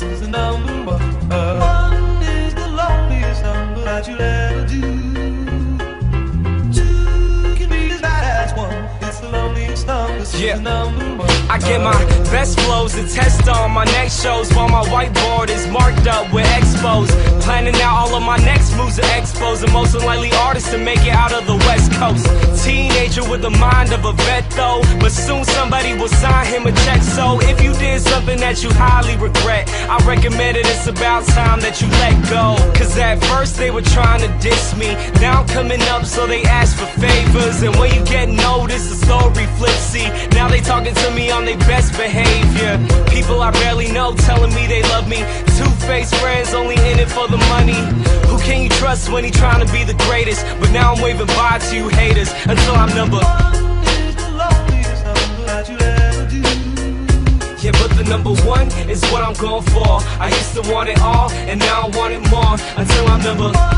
this is the number one. One is the loneliest number that you'll ever do. Two can be as bad as one. It's the loneliest number. Yeah. the number one. I get my best flows and test on my next shows while my whiteboard is marked up with expos. Planning out all of my next moves and expos, and most likely artist to make it out of the West Coast. Teenager with the mind of a vet though, but soon somebody will sign him a check. So if you did something that you highly regret, I recommend it. It's about time that you let go. Cause at first they were trying to diss me, now I'm coming up, so they ask for favors. And when you get noticed, the story flips. See, now they talking to me on their best behavior. People I barely know telling me they love me. Two-faced friends only in it for the money. Who can you trust when he trying to be the greatest? But now I'm waving bye to you haters until I'm number. one. Yeah, but the number one is what I'm going for. I used to want it all, and now I want it more until I'm number.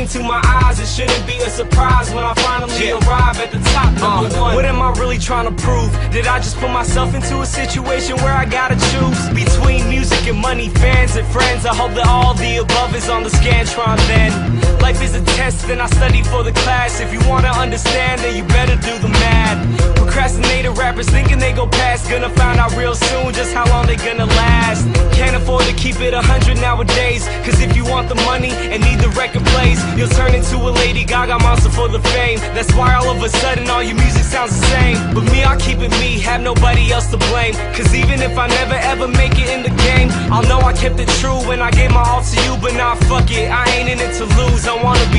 Into my eyes. It shouldn't be a surprise when I finally Yeah. arrive at the top. Number Uh, one. What am I really trying to prove? Did I just put myself into a situation where I gotta choose between music and money, fans and friends? I hope that all the above is on the scantron then. Life is a test, and I study for the class. If you wanna understand, then you better do the math. Procrastinator rappers thinking they go past, gonna find out real soon just how long they gonna last. Can't afford to keep it a hundred nowadays, cause if you want the money and need the record plays, you'll turn into a Lady Gaga monster for the fame. That's why all of a sudden all your music sounds the same. But me, I keep it me, have nobody else to blame. Cause even if I never ever make it in the game, I'll know I kept it true when I gave my all to you. But fuck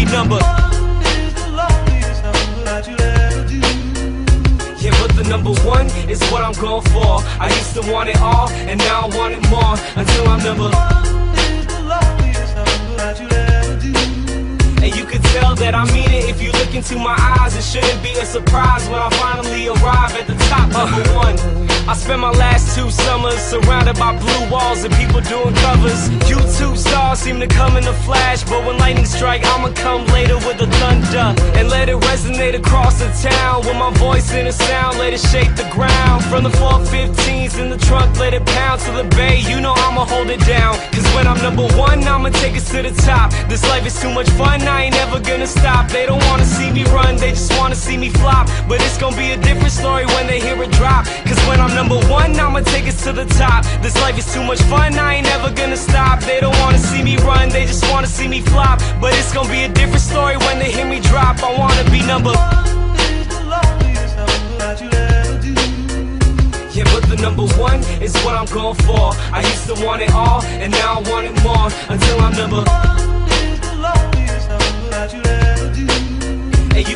Number. Yeah, but the number one is what I'm going for. I used to want it all, and now I want it more until I'm number. one. And you could tell that I mean if you look into my eyes. It shouldn't be a surprise when I finally arrive at the top, number uh-huh. one. I spent my last two summers surrounded by blue walls and people doing covers. YouTube stars seem to come in a flash, but when lightning strike, I'ma come later with the and let it resonate across the town. With my voice in a sound, let it shake the ground. From the 415s in the trunk, let it pound to the bay. You know I'ma hold it down. Cause when I'm number one, I'ma take us to the top. This life is too much fun, I ain't never gonna stop. They don't wanna see me run, see me flop. But it's gonna be a different story when they hear it drop. Cause when I'm number one, I'ma take us to the top. This life is too much fun, I ain't never gonna stop. They don't wanna see me run, they just wanna see me flop. But it's gonna be a different story when they hear me drop. I wanna be number. One. Yeah, but the number one is what I'm going for. I used to want it all, and now I want it more until I'm number.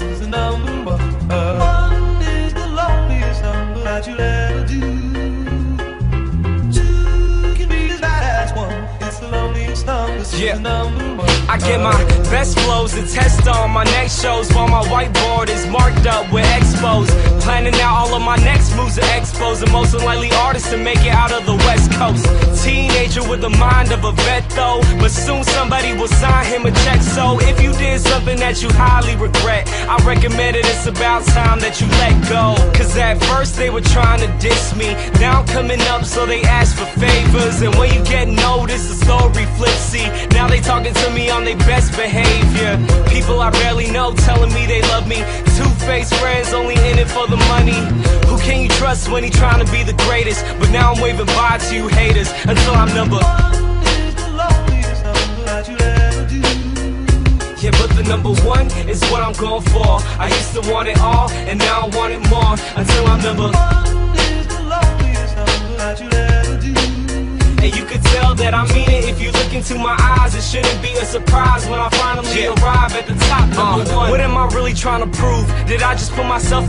is the number. One is the loneliest number that you'll ever. Yeah. the. I get my best flows to test on my next shows while my whiteboard is marked up with expos. Planning out all of my next moves and expos, and most likely artists to make it out of the West Coast. Teenager with the mind of a vet though, but soon somebody will sign him a check. So if you did something that you highly regret, I recommend it. It's about time that you let go. Cause at first they were trying to diss me, now I'm coming up, so they ask for favors. And when you get noticed, the story flips. See, now they talking to me on their best behavior. People I barely know telling me they love me. Two-faced friends only in it for the money. Who can you trust when he trying to be the greatest? But now I'm waving bye to you haters until I'm number. Is the loneliest number that you'll ever do. Yeah, but the number one is what I'm going for. I used to want it all, and now I want it more until I'm number. And you could tell that I mean it if you look into my eyes. It shouldn't be a surprise when I finally arrive at the top, number uh, one. What am I really trying to prove? Did I just put myself